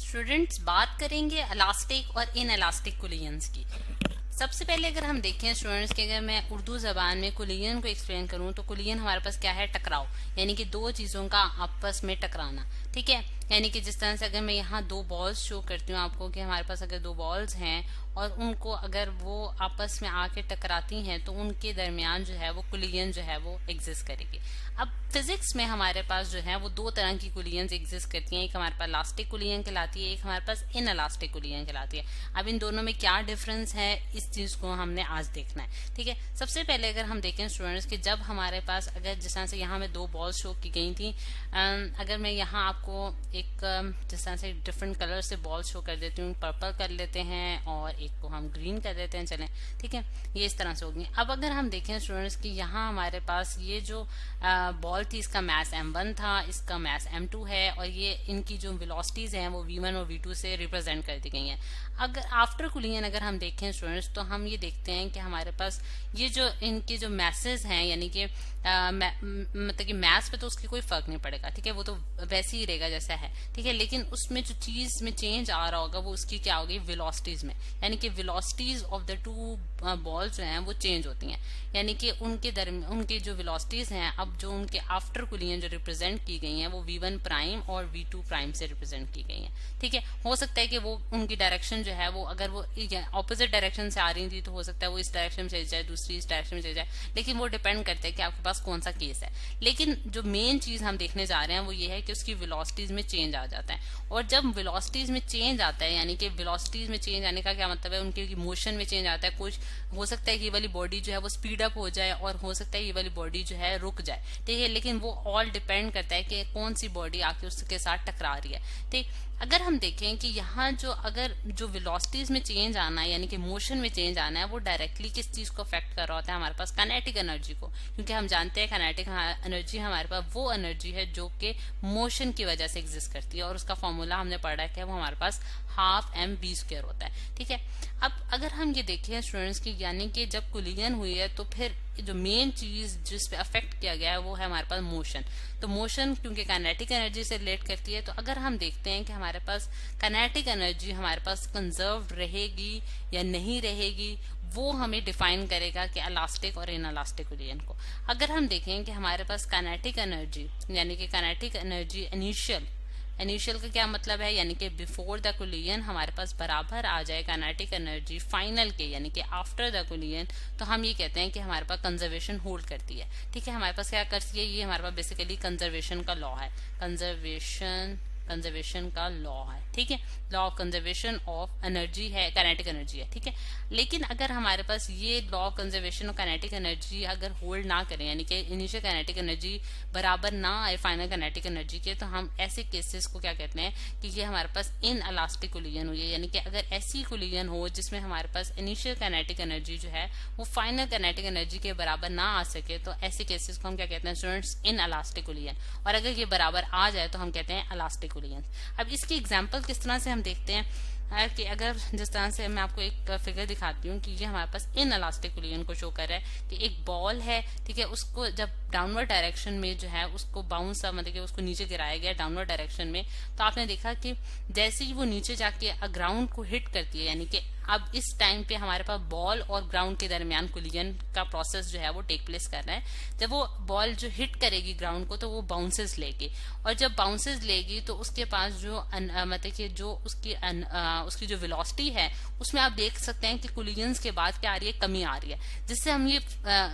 Students बात करेंगे elastic और इन इलास्टिक कुलियंस की। सबसे पहले अगर हम देखें स्टूडेंट्स के, अगर मैं उर्दू जबान में कुलियन को एक्सप्लेन करूँ तो कुलियन हमारे पास क्या है? टकराव। यानी कि दो चीज़ों का आपस में टकराना। ठीक है? यानी कि जिस तरह से अगर मैं यहाँ दो बॉल्स शो करती हूँ आपको कि हमारे पास अगर दो बॉल्स हैं और उनको अगर वो आपस में आके टकराती हैं तो उनके दरमियान जो है वो कुलियन जो है वो एग्जिस्ट करेगी। अब फिजिक्स में हमारे पास जो है वो दो तरह की कुलियंस एग्जिस्ट करती हैं। एक हमारे पास लास्टिक कुलियन कहलाती है, एक हमारे पास इन अलास्टिक कुलियन कहलाती है। अब इन दोनों में क्या डिफरेंस है? इस चीज़ को हमने आज देखना है। ठीक है? सबसे पहले अगर हम देखें स्टूडेंट्स कि जब हमारे पास अगर जिस तरह से यहाँ में दो बॉल शो की गई थी अगर मैं यहाँ आपको एक जिस तरह से डिफरेंट कलर से बॉल शो कर देती हूँ पर्पल कर लेते हैं और एक को हम ग्रीन कर देते हैं, चलें। ठीक है? ये इस तरह से होगी। अब अगर हम देखें स्टूडेंट्स की यहाँ हमारे पास ये जो बॉल थी, इसका मैथ m1 था, इसका मैथ m2 है और ये इनकी जो वेलोसिटीज हैं वो v1 और v2 से रिप्रेजेंट कर दी गई हैं। अगर आफ्टर कुलियन अगर हम देखें स्टूडेंट्स तो हम ये देखते हैं कि हमारे पास ये जो इनके जो मैसेज हैं, यानी कि मतलब कि मैथ्स पे तो उसकी कोई फ़र्क नहीं पड़ेगा, ठीक है? वो तो वैसे ही रहेगा जैसा है, ठीक है? लेकिन उसमें जो चीज़ में चेंज आ रहा होगा, वो उसकी क्या होगी? वेलोसिटीज में। यानी कि velocities of the two balls जो हैं, वो चेंज होती हैं। यानी कि उनके दरमियान उनके जो वेलोसिटीज हैं, अब जो उनके आफ्टर कुलियन जो रिप्रेजेंट की गई हैं, वो वी वन प्राइम और वी टू प्राइम से रिप्रेजेंट की गई हैं, ठीक है? हो सकता है कि वो, उनकी डायरेक्शन जो है, वो अगर वो ऑपोजिट डायरेक्शन से आ रही थी तो हो सकता है, वो इस डायरेक्शन में चली जाए, दूसरी इस डायरेक्शन में चली जाए। लेकिन वो डिपेंड करता है कि आपके पास कौन सा केस है। लेकिन जो मेन चीज़ हम देखने जा रहे हैं, वो ये है कि उसकी वेलोसिटीज में चेंज आ जाता है। और जब वेलोसिटीज में चेंज आता है, यानी कि वेलोसिटीज में चेंज आने का क्या मतलब है? उनके मोशन में चेंज आता है। कुछ हो सकता है कि वाली बॉडी जो है, वो स्पीड अप हो जाए और हो सकता है ये वाली बॉडी जो है, रुक जाए। ठीक है? लेकिन वो ऑल डिपेंड करता है कि कौन सी बॉडी आके उसके साथ टकरा रही है। ठीक? अगर हम देखें कि यहाँ जो, अगर जो वेलोसिटीज में चेंज आना है, यानी कि मोशन में चेंज आना है, वो डायरेक्टली किस चीज़ को अफेक्ट कर रहा होता है हमारे पास कनेटिक एनर्जी को। क्योंकि हम जानते हैं कनेटिक एनर्जी हमारे पास वो एनर्जी है जो कि मोशन की वजह से एग्जिस्ट करती है और उसका फॉर्मूला हमने पढ़ा है कि वो हमारे पास हाफ़ एम बी स्क्र होता है, ठीक है? अब अगर हम ये देखें स्टूडेंट्स की, यानी कि जब कुलियन हुई है तो फिर जो मेन चीज़ जिस पे अफेक्ट किया गया है, वो है हमारे पास मोशन तो मोशन क्योंकि काइनेटिक एनर्जी से रिलेट करती है तो अगर हम देखते हैं कि हमारे पास काइनेटिक एनर्जी हमारे पास कंजर्व रहेगी या नहीं रहेगी, वो हमें डिफाइन करेगा कि अलास्टिक और इन अलास्टिक कुलियन को. अगर हम देखें कि हमारे पास काइनेटिक एनर्जी यानी कि काइनेटिक एनर्जी इनिशियल इनिशियल का क्या मतलब है? यानी कि बिफोर द कुलियन हमारे पास बराबर आ जाए काइनेटिक एनर्जी फाइनल के, यानी कि आफ्टर द कुलियन तो हम ये कहते हैं कि हमारे पास कंजर्वेशन होल्ड करती है। ठीक है, हमारे पास क्या करती है? ये हमारे पास बेसिकली कंजर्वेशन का लॉ है। कंजर्वेशन कंजर्वेशन का लॉ है। ठीक है? Law of conservation of energy है कैनेटिक एनर्जी है, ठीक है? लेकिन अगर हमारे पास ये law of conservation of kinetic energy अगर होल्ड ना करें, यानी कि इनिशियल कैनेटिक एनर्जी बराबर ना आए फाइनल कैनेटिक एनर्जी के तो हम ऐसे केसेस को क्या कहते हैं कि ये हमारे पास इन अलास्टिक कुलियन हुई है। यानी कि अगर ऐसी कुलियन हो जिसमें हमारे पास इनिशियल कैनेटिक एनर्जी जो है, वो फाइनल कैनेटिक एनर्जी के बराबर ना आ सके तो ऐसे केसेस को हम क्या कहते हैं? स्टूडेंट्स इन अलास्टिक कुलियन और अगर ये बराबर आ जाए तो हम कहते हैं अलास्टिक कुलियन अब इसकी एग्ज़ाम्पल किस तरह से हम देखते हैं कि अगर जिस तरह से मैं आपको एक फिगर दिखाती हूँ कि ये हमारे पास इन अलास्टिक कुलियन को शो कर रहा है, कि एक बॉल है, ठीक है, उसको जब डाउनवर्ड डायरेक्शन में जो है उसको बाउंस मतलब कि उसको नीचे गिराया गया डाउनवर्ड डायरेक्शन में तो आपने देखा कि जैसे ही वो नीचे जाके ग्राउंड को हिट करती है यानी कि अब इस टाइम पे हमारे पास बॉल और ग्राउंड के दरमियान कुलियन का प्रोसेस जो है वो टेक प्लेस कर रहा है। जब वो बॉल जो हिट करेगी ग्राउंड को तो वो बाउंसेस लेगी। और जब बाउंसेस लेगी तो उसके पास जो मतलब कि जो उसकी अन, आ, उसकी जो वेलोसिटी है उसमें आप देख सकते हैं कि कुलियंस के बाद क्या आ रही है कमी आ रही है। जिससे हम ये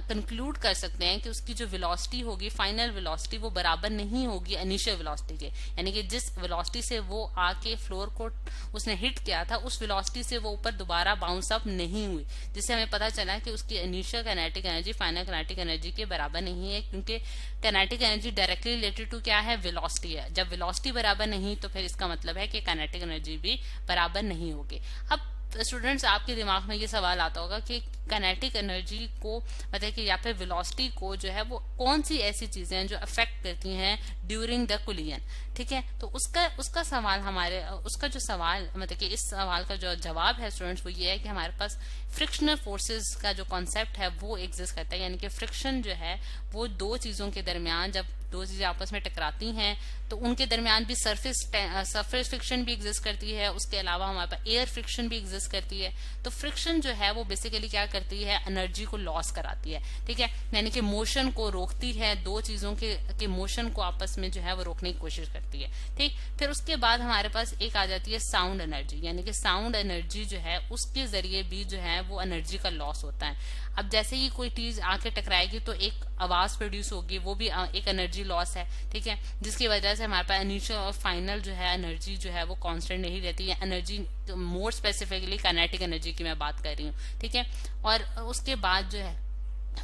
कंक्लूड कर सकते हैं कि उसकी जो वेलोसिटी होगी फाइनल वेलोसिटी वो बराबर नहीं होगी इनिशियल वेलोसिटी के। यानी कि जिस वेलोसिटी से वो आके फ्लोर को उसने हिट किया था, उस वेलोसिटी से वो ऊपर दोबारा बाउंस अप नहीं हुई। जिससे हमें पता चला कि उसकी initial kinetic energy final kinetic energy के बराबर नहीं है, क्योंकि kinetic energy directly related to क्या है? वेलोसिटी है। जब वेलोसिटी बराबर नहीं तो फिर इसका मतलब है कि कैनेटिक एनर्जी भी बराबर नहीं होगी। अब स्टूडेंट्स आपके दिमाग में ये सवाल आता होगा कि कनेटिक एनर्जी को मतलब कि या फिर वेलोसिटी को जो है वो कौन सी ऐसी चीज़ें हैं जो अफेक्ट करती हैं ड्यूरिंग द कुलियन ठीक है? तो उसका उसका सवाल हमारे, उसका जो सवाल मतलब कि इस सवाल का जो जवाब है स्टूडेंट्स वो ये है कि हमारे पास फ्रिक्शनल फोर्सेस का जो कॉन्सेप्ट है वो एग्जिस्ट करता है। यानी कि फ्रिक्शन जो है वो दो चीज़ों के दरमियान जब दो चीज़ें आपस में टकराती हैं तो उनके दरमियान भी सरफेस सरफेस फ्रिक्शन भी एग्जिस्ट करती है। उसके अलावा हमारे पास एयर फ्रिक्शन भी एग्जिस्ट करती है। तो फ्रिक्शन जो है वो बेसिकली क्या करती है एनर्जी को लॉस कराती है। ठीक है? यानी कि मोशन को रोकती है दो चीज़ों के, के मोशन को आपस में जो है वो रोकने की कोशिश करती है। ठीक? फिर उसके बाद हमारे पास एक आ जाती है साउंड एनर्जी यानी कि साउंड एनर्जी जो है उसके ज़रिए भी जो है वो एनर्जी का लॉस होता है। अब जैसे ही कोई चीज़ आके टकराएगी तो एक आवाज़ प्रोड्यूस होगी वो भी एक एनर्जी लॉस है। ठीक है? जिसकी वजह से हमारे पास इनिशियल और फाइनल जो है एनर्जी जो है वो कांस्टेंट नहीं रहती है। Energy more specifically kinetic energy की मैं बात कर रही हूँ। ठीक है? और उसके बाद जो है,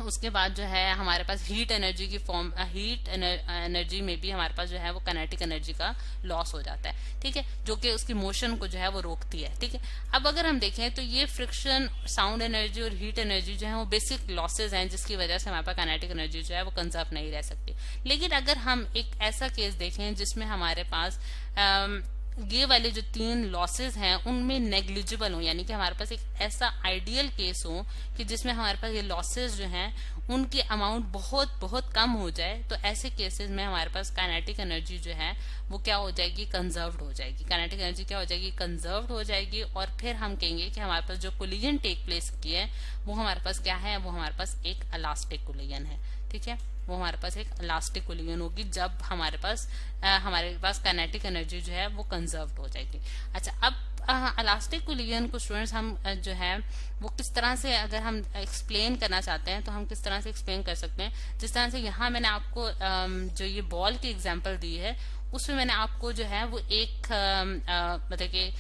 उसके बाद जो है हमारे पास हीट एनर्जी की फॉर्म हीट एनर्जी में भी हमारे पास जो है वो कनेटिक एनर्जी का लॉस हो जाता है, ठीक है? जो कि उसकी मोशन को जो है वो रोकती है, ठीक है? अब अगर हम देखें तो ये फ्रिक्शन साउंड एनर्जी और हीट एनर्जी जो है वो बेसिक लॉसेज हैं, जिसकी वजह से हमारे पास कनेटिक एनर्जी जो है वो कंजर्व नहीं रह सकती। लेकिन अगर हम एक ऐसा केस देखें जिसमें हमारे पास ये वाले जो तीन लॉसेस हैं, उनमें नेग्लिजिबल हो, यानी कि हमारे पास एक ऐसा आइडियल केस हो कि जिसमें हमारे पास ये लॉसेस जो हैं, उनकी अमाउंट बहुत बहुत कम हो जाए तो ऐसे केसेस में हमारे पास काइनेटिक एनर्जी जो है, वो क्या हो जाएगी? कंजर्व हो जाएगी। काइनेटिक एनर्जी क्या हो जाएगी? कंजर्व हो जाएगी, और फिर हम कहेंगे कि हमारे पास जो कुलियन टेक प्लेस की है, वो हमारे पास क्या है? वो हमारे पास एक अलास्टिक कुलियन है। ठीक है? वो हमारे पास एक इलास्टिक कोलिजन होगी जब हमारे पास आ, हमारे पास कैनेटिक एनर्जी जो है वो कंजर्व हो जाएगी। अच्छा अब इलास्टिक कोलिजन को स्टूडेंट्स हम जो है वो किस तरह से अगर हम एक्सप्लेन करना चाहते हैं तो हम किस तरह से एक्सप्लेन कर सकते हैं? जिस तरह से यहाँ मैंने आपको आ, जो ये बॉल की एग्ज़ाम्पल दी है उसमें मैंने आपको जो है वो एक मतलब कि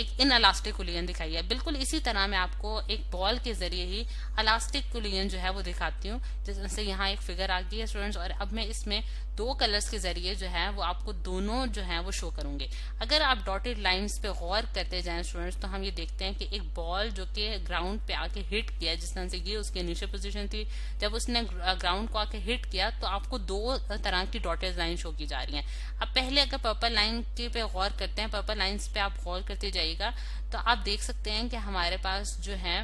एक इन अलास्टिक कुलियन दिखाई है। बिल्कुल इसी तरह मैं आपको एक बॉल के ज़रिए ही अलास्टिक कुलियन जो है वो दिखाती हूँ। जैसे यहाँ एक फिगर आ गई है स्टूडेंट्स और अब मैं इसमें दो कलर्स के ज़रिए जो है वो आपको दोनों जो है वो शो करूँगे। अगर आप डॉटेड लाइंस पे गौर करते जाएँ स्टूडेंट्स तो हम ये देखते हैं कि एक बॉल जो कि ग्राउंड पे आके हिट किया, जिस तरह से ये उसकी इनिशियल पोजीशन थी, जब उसने ग्राउंड को आके हिट किया तो आपको दो तरह की डॉटेड लाइन शो की जा रही है। अब पहले अगर पर्पल लाइन के पे गौर करते हैं पर्पल लाइन पे आप गौर करते जाइएगा तो आप देख सकते हैं कि हमारे पास जो है,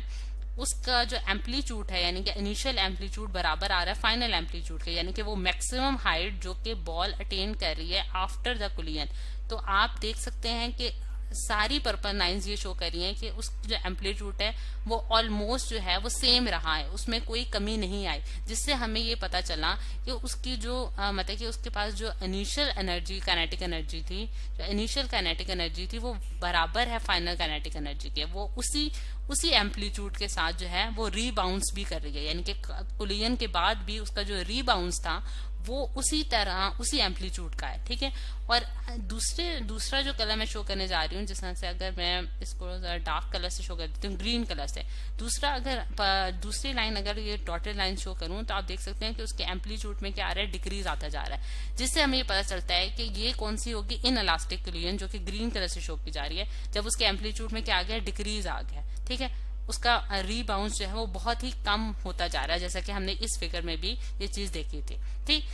उसका जो एम्पलीट्यूड है, यानी कि इनिशियल एम्पलीट्यूड बराबर आ रहा है फाइनल एम्पलीट्यूड के, यानी कि वो मैक्सिमम हाइट जो कि बॉल अटेन कर रही है आफ्टर द कुलियन। तो आप देख सकते हैं कि सारी पर्पल लाइन्स ये शो कर हैं कि उस जो एम्पलीट्यूड है, वो ऑलमोस्ट जो है, वो सेम रहा है। उसमें कोई कमी नहीं आई, जिससे हमें ये पता चला कि उसकी जो मतलब कि उसके पास जो इनिशियल एनर्जी कैनेटिक एनर्जी थी, जो इनिशियल कैनेटिक एनर्जी थी, वो बराबर है फाइनल कैनेटिक एनर्जी के। वो उसी उसी एम्पलीट्यूड के साथ जो है, वो रीबाउंस भी कर रही है। यानी कि कुलियन के बाद भी उसका जो रीबाउंस था वो उसी तरह, उसी एम्पलीट्यूड का है, ठीक है? और दूसरे, दूसरा जो कलर मैं शो करने जा रही हूँ, जिस तरह से अगर मैं इसको डार्क कलर से शो कर देती हूँ ग्रीन कलर से, दूसरा अगर दूसरी लाइन अगर ये डॉटेड लाइन शो करूँ तो आप देख सकते हैं कि उसके एम्पलीट्यूड में क्या आ रहा है डिक्रीज आता जा रहा है, जिससे हमें ये पता चलता है कि ये कौन सी होगी इन अलास्टिक क्लियन जो कि ग्रीन कलर से शो की जा रही है, जब उसके एम्पलीट्यूड में क्या आ गया डिक्रीज आ गया, ठीक है? उसका रीबाउंस जो है वो बहुत ही कम होता जा रहा है, जैसा कि हमने इस फिगर में भी ये चीज़ देखी थी। ठीक?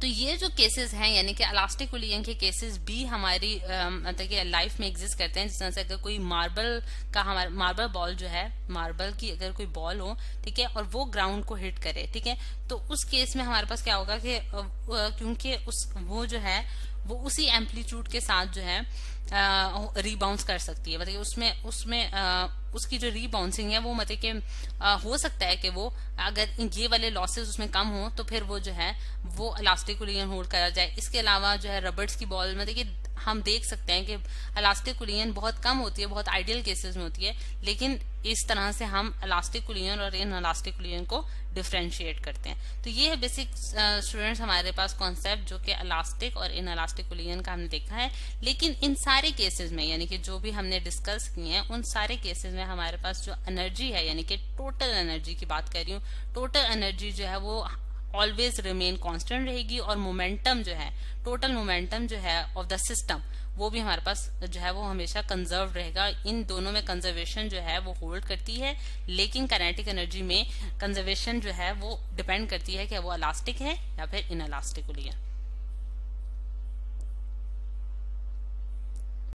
तो ये जो केसेस हैं, यानी कि अलास्टिक कुलियन के केसेस भी हमारी मतलब कि लाइफ में एग्जिस्ट करते हैं, जिस तरह से अगर कोई मार्बल का हमारा मार्बल बॉल जो है मार्बल की अगर कोई बॉल हो, ठीक है, और वो ग्राउंड को हिट करे, ठीक है तो उस केस में हमारे पास क्या होगा कि क्योंकि उस, वो जो है वो उसी एम्पलीट्यूड के साथ जो है रीबाउंस कर सकती है। मतलब उसमें उसमें आ, उसकी जो रीबाउंसिंग है वो मतलब कि हो सकता है कि वो अगर ये वाले लॉसेस उसमें कम हो तो फिर वो जो है वो इलास्टिक कुलियन होल्ड करा जाए। इसके अलावा जो है रबर्ट्स की बॉल मतलब कि हम देख सकते हैं कि इलास्टिक कुलियन बहुत कम होती है बहुत आइडियल केसेस में होती है लेकिन इस तरह से हम इलास्टिक कुलियन और इन इलास्टिक कुलियन को डिफ्रेंशिएट करते हैं। तो ये है बेसिक स्टूडेंट्स हमारे पास कॉन्सेप्ट जो कि इलास्टिक और इन इलास्टिक कुलियन का हमने देखा है। लेकिन इन सारे केसेस में, यानी कि जो भी हमने डिस्कस किए हैं, उन सारे केसेस में हमारे पास जो एनर्जी है, यानी कि टोटल एनर्जी की बात कर रही हूँ टोटल एनर्जी जो है वो ऑलवेज रिमेन कॉन्स्टेंट रहेगी और मोमेंटम जो है टोटल मोमेंटम जो है ऑफ़ द सिस्टम वो भी हमारे पास जो है, वो हमेशा कंजर्व रहेगा। इन दोनों में कंजर्वेशन जो है, वो होल्ड करती है, लेकिन काइनेटिक एनर्जी में कंजर्वेशन जो है, वो डिपेंड करती है कि वो अलास्टिक है या फिर इन अलास्टिक